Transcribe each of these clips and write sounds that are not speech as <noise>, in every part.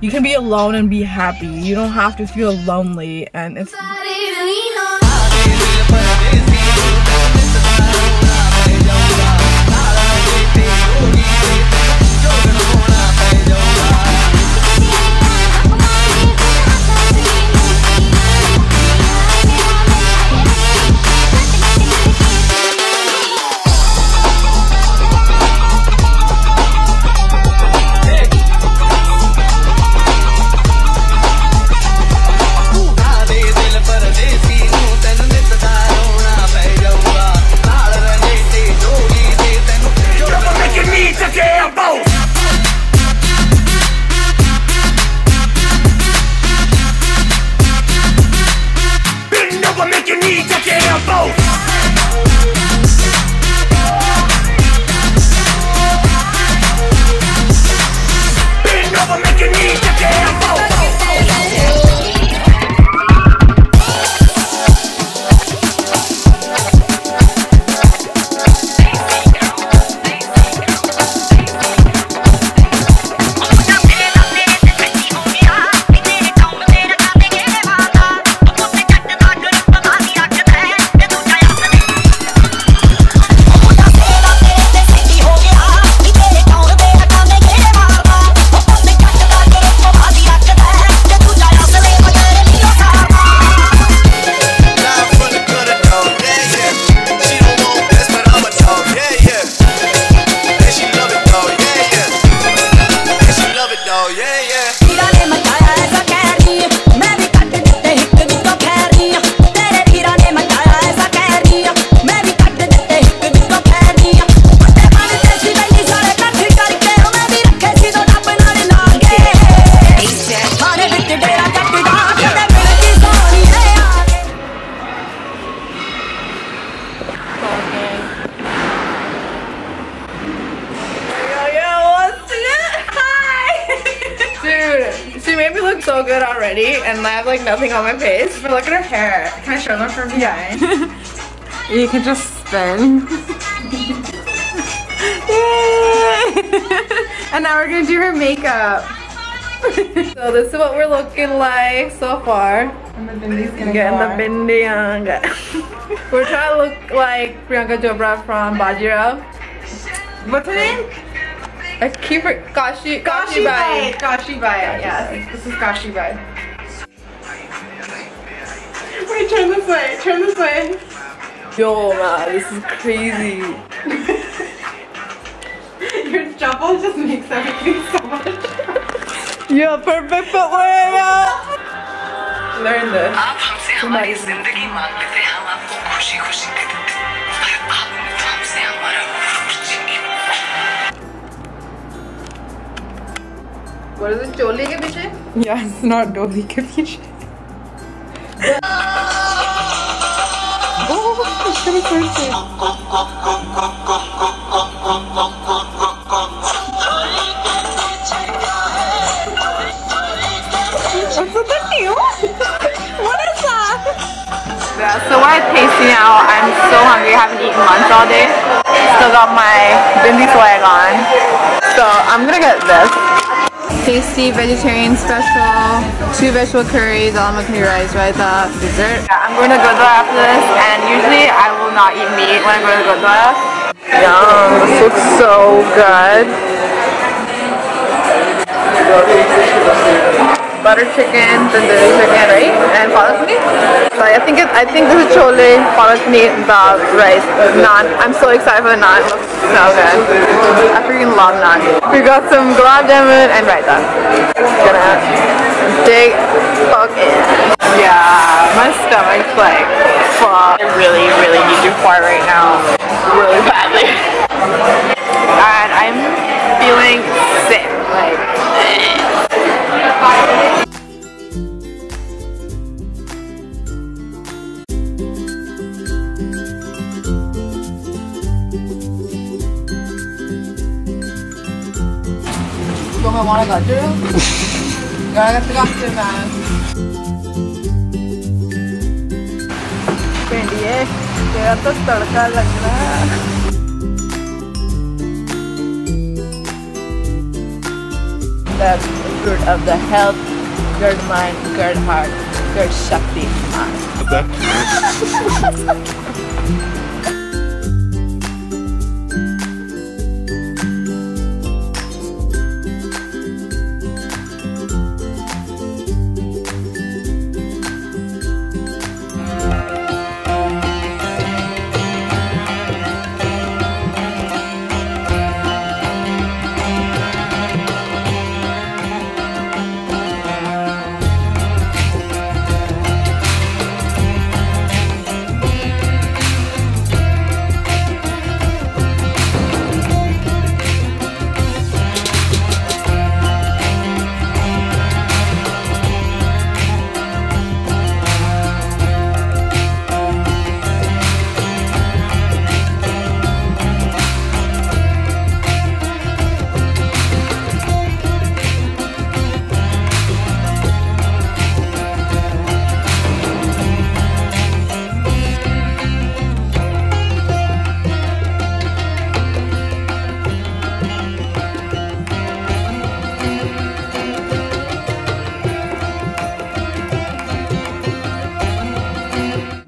you can be alone and be happy. You don't have to feel lonely and it's and I have like nothing on my face. But look at her hair. Can I show them from behind? <laughs> you can just spin. <laughs> <laughs> and now we're gonna do her makeup. so this is what we're looking like so far. And the bindi's gonna Getting the bindi on. we're trying to look like Priyanka Chopra from Bajirao. What's her name? I keep her Kashi Kashibai. Kashi Bai. Yes, this is Kashibai turn this way. Turn this way. Yo, man, this is crazy. <laughs> Your jumble just makes everything so much. You're perfect footwear. Learn this. आप हमसे हमारी जिंदगी मांगते थे हम आपको खुशी खुशी दे देते पर आपने तो हमसे हमारा गुरूर छीन लिया What is it? चोली के पीछे? Yes, not डोली के पीछे. <laughs> Oh? What is that? Yeah, so we're tasting now. I'm so hungry. I haven't eaten lunch all day. Still got my bindi swag on. So I'm gonna get this. Tasty vegetarian special, two vegetable curries, almond curry rice, raita, dessert. Yeah, I'm going to Gurdwara after this, and usually I will not eat meat when I go to Gurdwara. Yum, this looks so good. Butter chicken, tandoori chicken, right? And palak. So I think it, I think this is chole, palak paneer, dal, rice, naan. I'm so excited for the naan. It looks so good. I freaking love naan. We got some gulab jamun and raita. Gonna dig fuck in. Yeah, my stomach's like fuck. I really, really need to fart right now, really badly. मैं वहाँ खाते हो गाना करते खाते मैं भेंडिए तेरा तो तड़का लग रहा है That's the fruit of the health, good mind, good heart, good shakti mind. <laughs>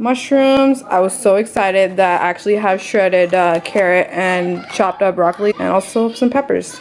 mushrooms. I was so excited that I actually have shredded uh, carrot and chopped up broccoli and also some peppers.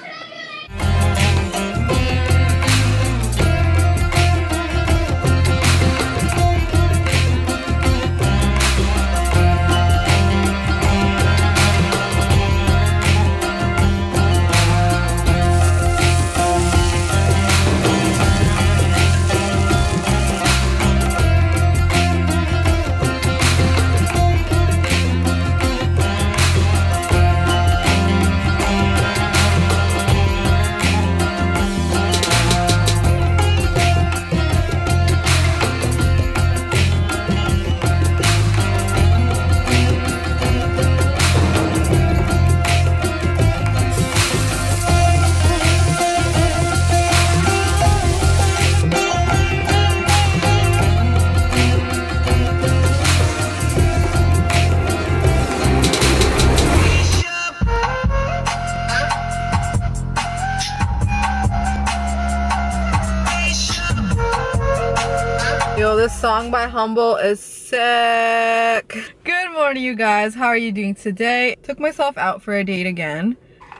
Song by Humble is sick. Good morning, you guys. How are you doing today? Took myself out for a date again.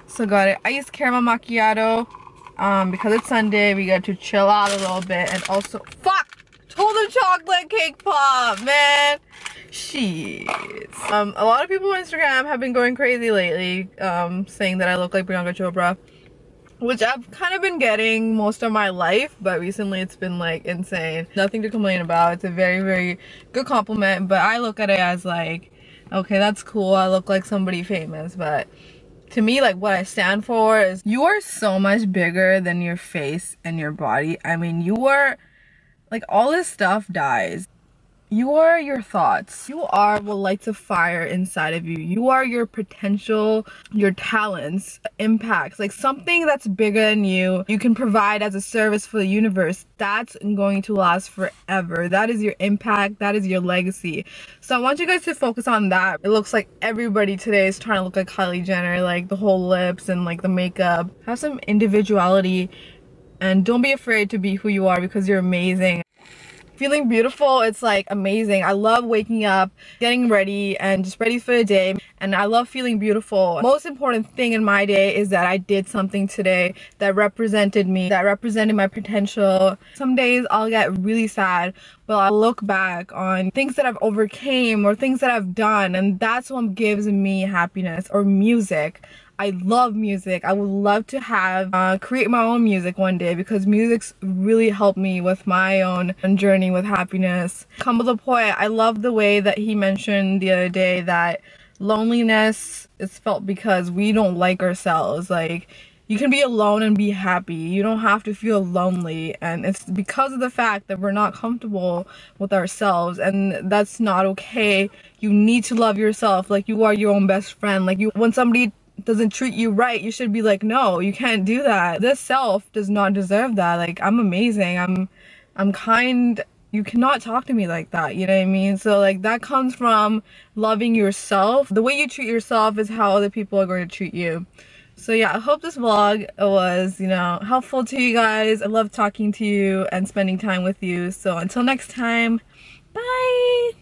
So got it iced caramel macchiato. Um, because it's Sunday, we got to chill out a little bit. And also, fuck! Told the chocolate cake pop, man! Shit. Um, a lot of people on Instagram have been going crazy lately, um, saying that I look like Priyanka Chopra which I've kind of been getting most of my life, but recently it's been like insane. Nothing to complain about. It's a very, very good compliment, but I look at it as like, okay, that's cool. I look like somebody famous, but to me, like what I stand for is you are so much bigger than your face and your body. I mean, you are like all this stuff dies. You are your thoughts. You are what lights a fire inside of you. You are your potential, your talents, impacts, like something that's bigger than you. You can provide as a service for the universe. That's going to last forever. That is your impact. That is your legacy. So I want you guys to focus on that. It looks like everybody today is trying to look like Kylie Jenner, like the whole lips and like the makeup. Have some individuality and don't be afraid to be who you are because you're amazing feeling beautiful. It's like amazing. I love waking up getting ready and just ready for the day. And i love feeling beautiful. Most important thing in my day is that i did something today that represented me that represented my potential. Some days i'll get really sad but i'll look back on things that i've overcame or things that i've done and that's what gives me happiness or music I love music. I would love to have uh, create my own music one day because music's really helped me with my own journey with happiness. Humble the Poet, I love the way that he mentioned the other day that loneliness is felt because we don't like ourselves. Like you can be alone and be happy. You don't have to feel lonely. And it's because of the fact that we're not comfortable with ourselves and that's not okay. You need to love yourself like you are your own best friend. Like you when somebody doesn't treat you right, you should be like, no, you can't do that. This self does not deserve that. Like, I'm amazing. I'm, I'm kind. You cannot talk to me like that. You know what I mean? So like that comes from loving yourself. The way you treat yourself is how other people are going to treat you. So yeah, I hope this vlog was, you know, helpful to you guys. I love talking to you and spending time with you. So until next time, bye!